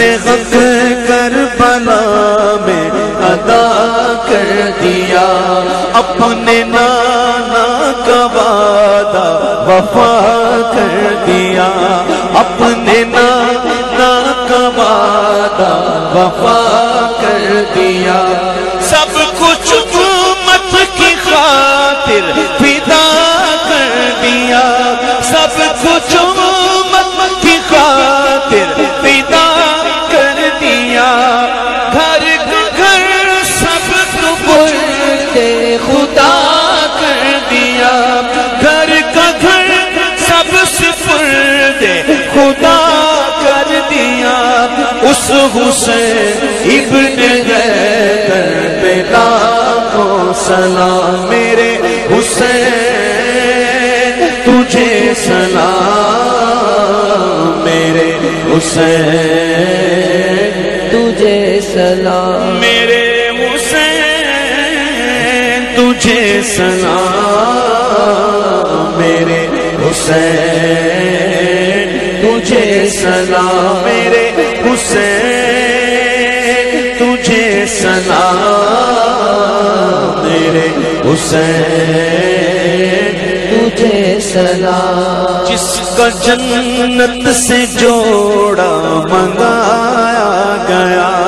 نے حق کر بلا میں ادا کر دیا۔ اپنے نانا کا وعدہ وفا کر دیا۔ اپنے نانا کا وعدہ وفا کر دیا۔ سب کچھ امت کی خاطر فدا کر دیا۔ سب کچھ خدا کر دیا، اس حسین ابن حیدر پہ لاکھوں سلام، میرے حسین، تجھے سلام، میرے حسین، تجھے سلام، میرے حسین، تجھے سلام۔ تجھے سلام میرے حسین، تجھے سلام میرے حسین، تجھے سلام۔ جس کا جنت سے جوڑا منگایا گیا۔